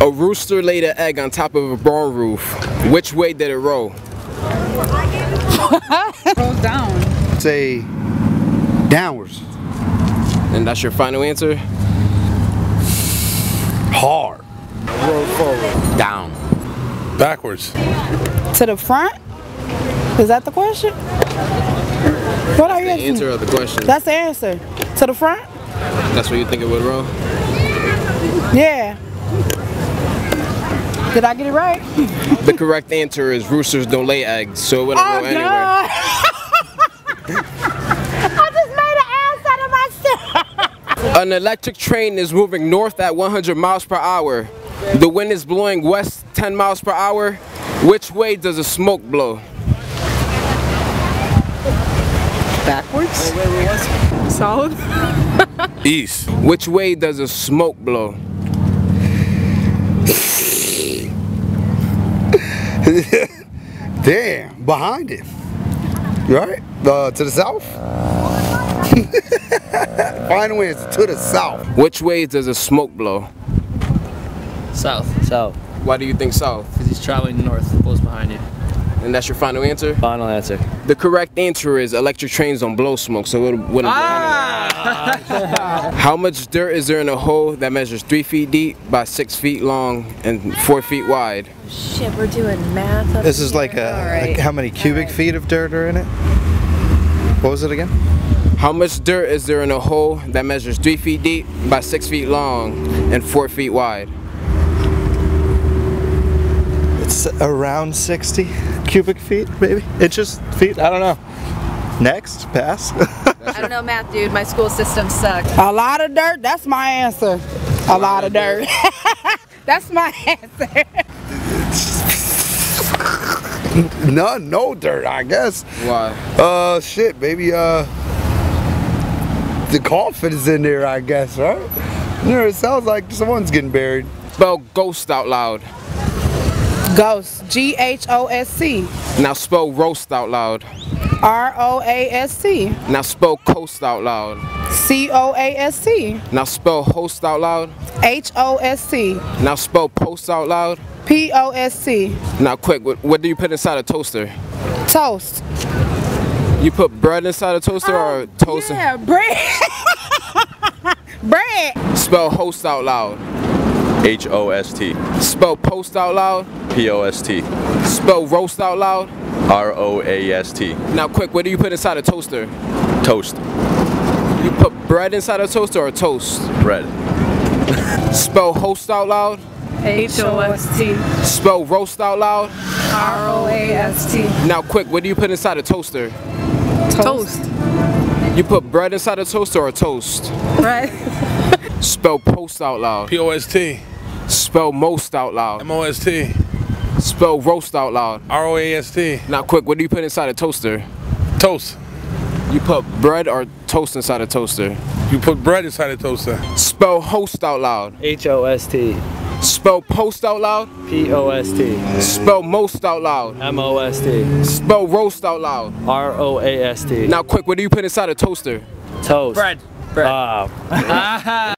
A rooster laid an egg on top of a barn roof. Which way did it roll? Rolls down. Say downwards. And that's your final answer? Hard. Roll forward. Down. Backwards. To the front? Is that the question? What are you The asking? answer of the question. That's the answer. To the front? That's what you think it would roll? Yeah. Did I get it right? The correct answer is roosters don't lay eggs, so it wouldn't Oh anyway. God! I just made an ass out of myself. An electric train is moving north at 100 miles per hour. The wind is blowing west 10 miles per hour. Which way does the smoke blow? Backwards? South? East. Which way does the smoke blow? Damn, behind it. Right? Uh, to the south? Final answer, to the south. Which way does the smoke blow? South. South. Why do you think south? Because he's traveling north. Blows behind you. And that's your final answer? Final answer. The correct answer is electric trains don't blow smoke, so it wouldn't Ah! anyway. How much dirt is there in a hole that measures three feet deep by six feet long and four feet wide? Shit, we're doing math. Up This is like a, All right. like how many cubic feet of dirt are in it? What was it again? How much dirt is there in a hole that measures three feet deep by six feet long and four feet wide? It's around 60 cubic feet, maybe? Inches, feet? I don't know. Next, pass. I don't know math, dude. My school system sucks. A lot of dirt? That's my answer. A lot of dirt. That's my answer. no, no dirt, I guess. Why? Uh, shit, maybe, uh, the coffin is in there, I guess, right? You know, it sounds like someone's getting buried. Spell ghost out loud. Ghost. G H O S C. Now spell roast out loud. R O A S T. Now spell coast out loud. C O A S T. Now spell host out loud. H O S T. Now spell post out loud. P O S T. Now quick, what, what do you put inside a toaster? Toast. You put bread inside a toaster or oh, toast? Oh, Yeah, bread. bread. Spell host out loud. H O S T. Spell post out loud. P O S T. Spell roast out loud. R O A S T. Now quick, what do you put inside a toaster? Toast. You put bread inside a toaster or toast? Bread. Spell host out loud. H O S T Spell roast out loud. R O A S T. Now quick, what do you put inside a toaster? Toast. You put bread inside a toaster or toast? Right. Spell post out loud. P O S T. Spell most out loud. M O S T. Spell roast out loud. R O A S T. Now quick, what do you put inside a toaster? Toast. You put bread or toast inside a toaster? You put bread inside a toaster. Spell host out loud. H O S T. Spell post out loud. P O S T. Spell most out loud. M O S T. Spell roast out loud. R O A S T. Now quick, what do you put inside a toaster? Toast. Bread. Bread. Ah.